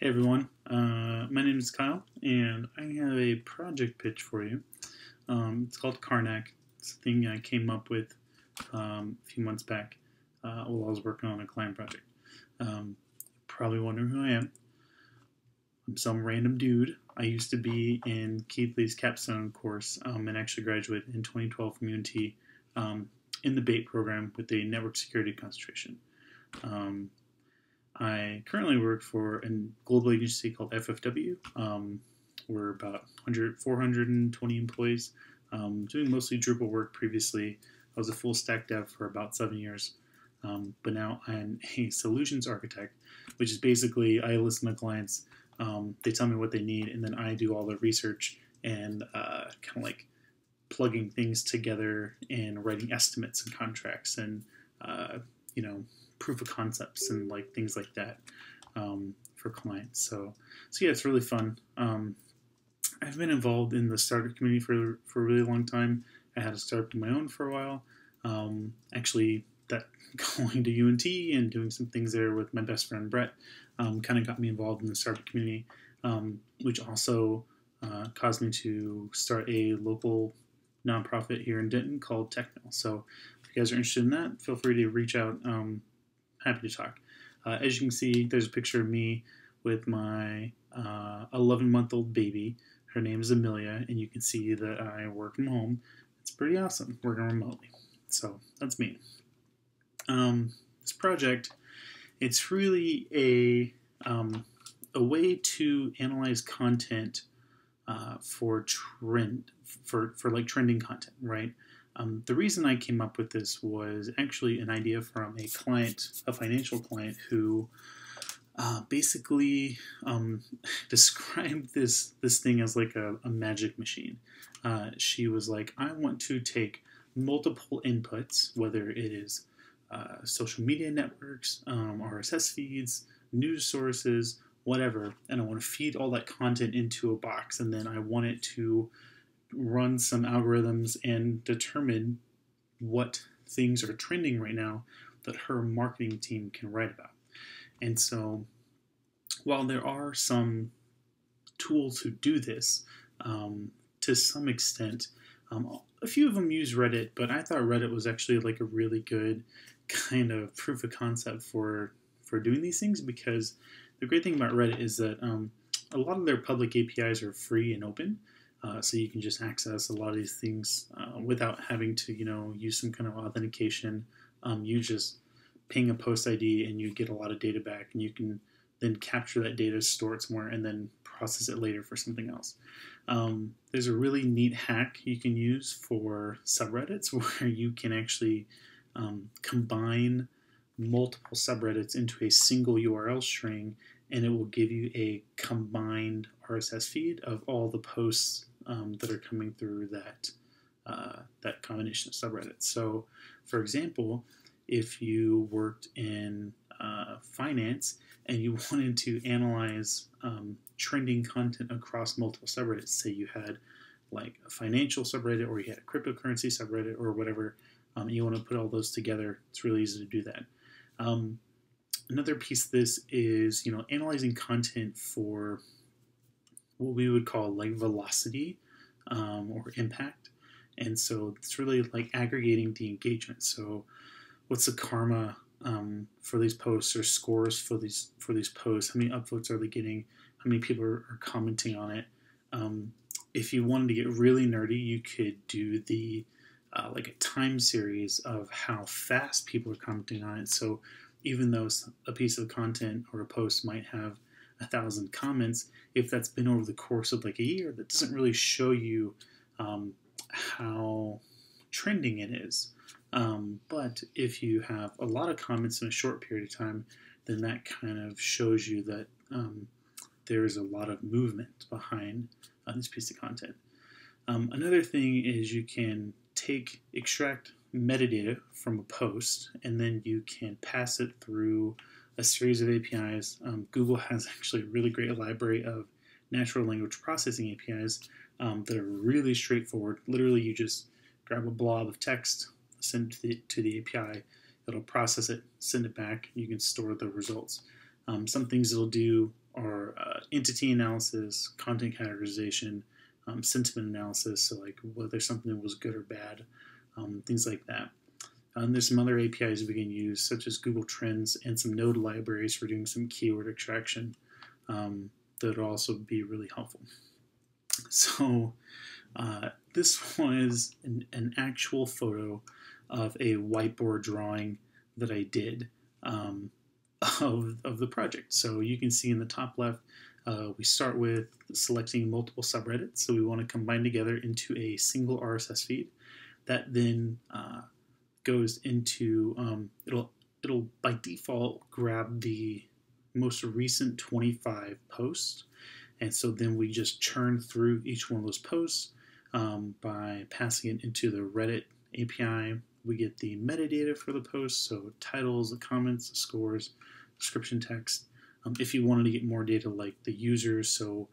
Hey everyone, uh, my name is Kyle, and I have a project pitch for you. Um, it's called Carnac. It's a thing I came up with um, a few months back uh, while I was working on a client project. Um, probably wondering who I am. I'm some random dude. I used to be in Keith Lee's capstone course um, and actually graduated in 2012 from UNT um, in the BATE program with a network security concentration. Um, I currently work for a global agency called FFW. Um, we're about 100, 420 employees, um, doing mostly Drupal work previously. I was a full stack dev for about seven years, um, but now I'm a solutions architect, which is basically I listen to clients, um, they tell me what they need, and then I do all the research and uh, kind of like plugging things together and writing estimates and contracts and uh, you know proof of concepts and like things like that um, for clients. So, so yeah, it's really fun. Um, I've been involved in the startup community for for a really long time. I had a startup of my own for a while. Um, actually, that going to UNT and doing some things there with my best friend Brett um, kind of got me involved in the startup community, um, which also uh, caused me to start a local nonprofit here in Denton called TechMill. So, if you guys are interested in that, feel free to reach out. Um, happy to talk. Uh, as you can see, there's a picture of me with my 11 uh, month old baby. Her name is Amelia, and you can see that I work from home. It's pretty awesome working remotely. So that's me. Um, this project, it's really a um, a way to analyze content uh, for trend for for like trending content, right? Um, the reason I came up with this was actually an idea from a client, a financial client, who uh, basically um, described this this thing as like a, a magic machine. Uh, she was like, I want to take multiple inputs, whether it is uh, social media networks, um, RSS feeds, news sources, whatever, and I want to feed all that content into a box, and then I want it to run some algorithms and determine what things are trending right now that her marketing team can write about. And so, while there are some tools who do this um, to some extent, um, a few of them use Reddit, but I thought Reddit was actually like a really good kind of proof of concept for for doing these things because the great thing about Reddit is that um, a lot of their public APIs are free and open. Uh, so you can just access a lot of these things uh, without having to, you know, use some kind of authentication. Um, you just ping a post ID and you get a lot of data back, and you can then capture that data, store it somewhere, and then process it later for something else. Um, there's a really neat hack you can use for subreddits where you can actually um, combine multiple subreddits into a single URL string and it will give you a combined RSS feed of all the posts um, that are coming through that uh, that combination of subreddits. So, for example, if you worked in uh, finance and you wanted to analyze um, trending content across multiple subreddits, say you had like a financial subreddit or you had a cryptocurrency subreddit or whatever, um, you want to put all those together, it's really easy to do that. Um, another piece of this is you know analyzing content for what we would call like velocity um, or impact. And so it's really like aggregating the engagement. So what's the karma um, for these posts or scores for these for these posts? How many upvotes are they getting? How many people are, are commenting on it? Um, if you wanted to get really nerdy, you could do the uh, like a time series of how fast people are commenting on it. So even though a piece of content or a post might have a thousand comments, if that's been over the course of like a year, that doesn't really show you um, how trending it is. Um, but if you have a lot of comments in a short period of time, then that kind of shows you that um, there is a lot of movement behind uh, this piece of content. Um, another thing is you can take, extract metadata from a post, and then you can pass it through a series of APIs. Um, Google has actually a really great library of natural language processing APIs um, that are really straightforward. Literally, you just grab a blob of text, send it to the, to the API, it'll process it, send it back, you can store the results. Um, some things it'll do are uh, entity analysis, content categorization, um, sentiment analysis, so like whether something was good or bad, um, things like that. And there's some other APIs we can use, such as Google Trends and some node libraries for doing some keyword extraction um, that will also be really helpful. So uh, this was an, an, actual photo of a whiteboard drawing that I did um, of, of the project. So you can see in the top left, uh, we start with selecting multiple subreddits. So we want to combine together into a single RSS feed that then uh, goes into um, it'll it'll by default grab the most recent 25 posts. And so then we just churn through each one of those posts um, by passing it into the reddit api we get the metadata for the post so titles the comments the scores description text. Um, if you wanted to get more data like the users so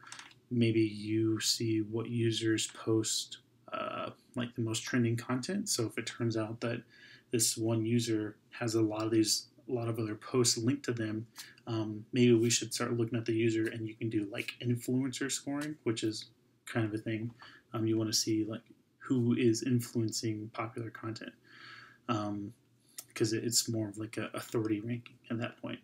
maybe you see what users post uh, like the most trending content. So if it turns out that this one user has a lot of these a lot of other posts linked to them um, maybe we should start looking at the user and you can do like influencer scoring which is kind of a thing. Um, you want to see like who is influencing popular content because um, it's more of like a authority ranking at that point.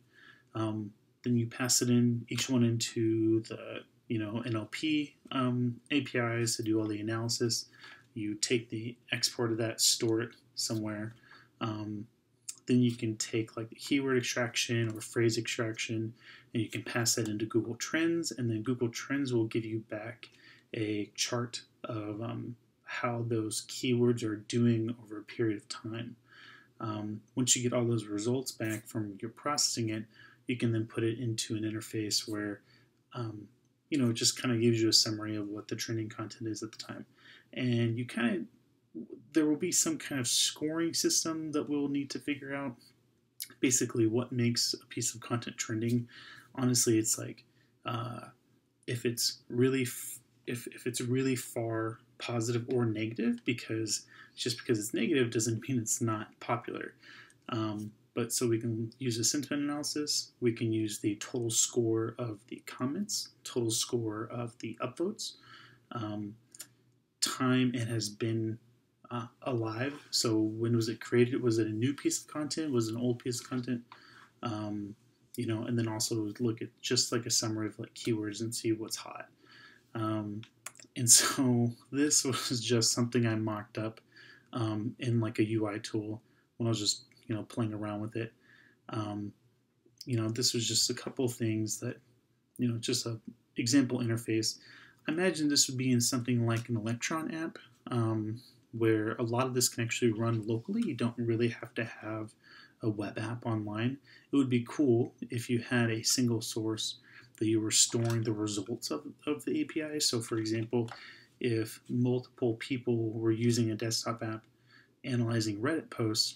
Um, then you pass it in each one into the you know nlp um, apis to do all the analysis you take the export of that store it somewhere um, then you can take like the keyword extraction or phrase extraction and you can pass that into Google Trends, and then Google Trends will give you back a chart of um, how those keywords are doing over a period of time. Um, once you get all those results back from your processing it, you can then put it into an interface where um, you know it just kind of gives you a summary of what the trending content is at the time, and you kind of there will be some kind of scoring system that we'll need to figure out. Basically, what makes a piece of content trending. Honestly, it's like uh, if it's really f- if, if it's really far positive or negative because just because it's negative doesn't mean it's not popular. Um, but so we can use a sentiment analysis. We can use the total score of the comments, total score of the upvotes, um, time it has been uh, alive. So when was it created? Was it a new piece of content? Was it an old piece of content? Um, you know, and then also look at just like a summary of like keywords and see what's hot. Um, and so this was just something I mocked up um, in like a UI tool when I was just you know playing around with it. Um, you know, this was just a couple things that you know just a example interface. I imagine this would be in something like an Electron app. Um, where a lot of this can actually run locally. You don't really have to have a web app online. It would be cool if you had a single source that you were storing the results of, of the API. So, for example, if multiple people were using a desktop app analyzing Reddit posts,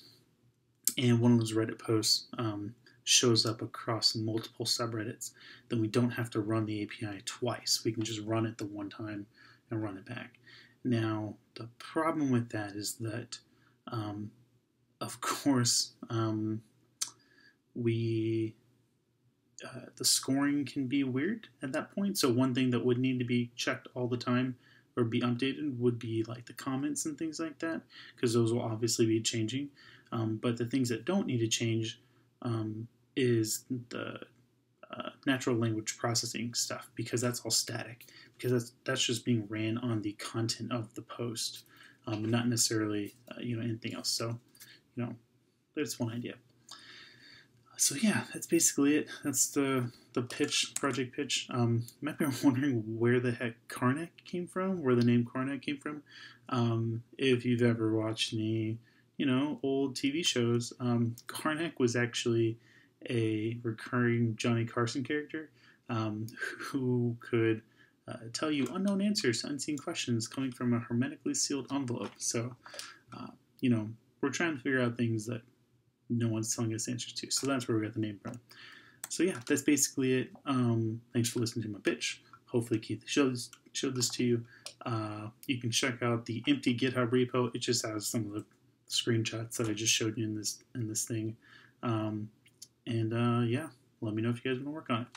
and one of those Reddit posts um, shows up across multiple subreddits, then we don't have to run the API twice. We can just run it the one time and run it back. Now, the problem with that is that, um, of course, um, we uh, the scoring can be weird at that point. So one thing that would need to be checked all the time or be updated would be like the comments and things like that, because those will obviously be changing. Um, but the things that don't need to change um, is the uh, natural language processing stuff because that's all static because that's that's just being ran on the content of the post, um, not necessarily uh, you know anything else. So, you know, that's one idea. So yeah, that's basically it. That's the the pitch, project pitch. Um, you might be wondering where the heck Carnac came from, where the name Carnac came from. Um, if you've ever watched any, you know, old TV shows, um, Carnac was actually a recurring Johnny Carson character um, who could uh, tell you unknown answers to unseen questions coming from a hermetically sealed envelope. So, uh, you know, we're trying to figure out things that no one's telling us answers to. So that's where we got the name from. So yeah, that's basically it. Um, thanks for listening to my pitch. Hopefully Keith showed this, showed this to you. Uh, you can check out the empty GitHub repo. It just has some of the screenshots that I just showed you in this in this thing. Um, and uh, yeah, let me know if you guys want to work on it.